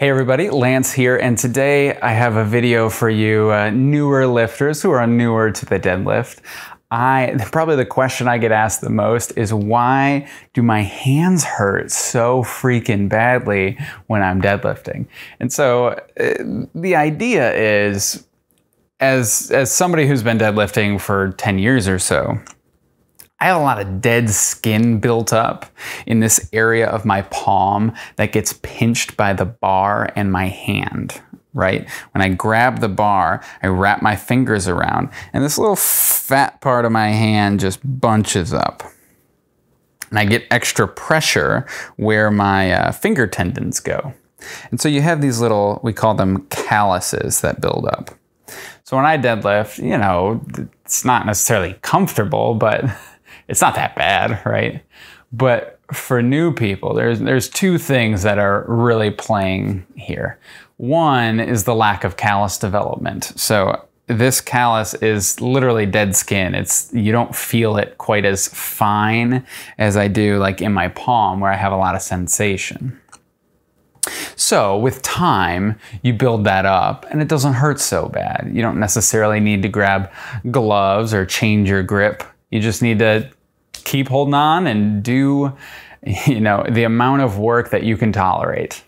Hey everybody, Lance here, and today I have a video for you uh, newer lifters who are newer to the deadlift. I probably the question I get asked the most is why do my hands hurt so freaking badly when I'm deadlifting? And so uh, the idea is as as somebody who's been deadlifting for 10 years or so, I have a lot of dead skin built up in this area of my palm that gets pinched by the bar and my hand, right? When I grab the bar, I wrap my fingers around, and this little fat part of my hand just bunches up. And I get extra pressure where my uh, finger tendons go. And so you have these little, we call them calluses that build up. So when I deadlift, you know, it's not necessarily comfortable, but it's not that bad, right? But for new people, there's there's two things that are really playing here. One is the lack of callus development. So this callus is literally dead skin. It's you don't feel it quite as fine as I do like in my palm where I have a lot of sensation. So with time, you build that up and it doesn't hurt so bad. You don't necessarily need to grab gloves or change your grip. You just need to keep holding on and do, you know, the amount of work that you can tolerate.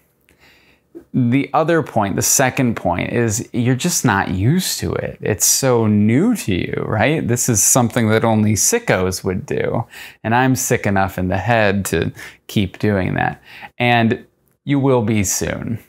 The other point, the second point, is you're just not used to it. It's so new to you, right? This is something that only sickos would do. And I'm sick enough in the head to keep doing that. And you will be soon.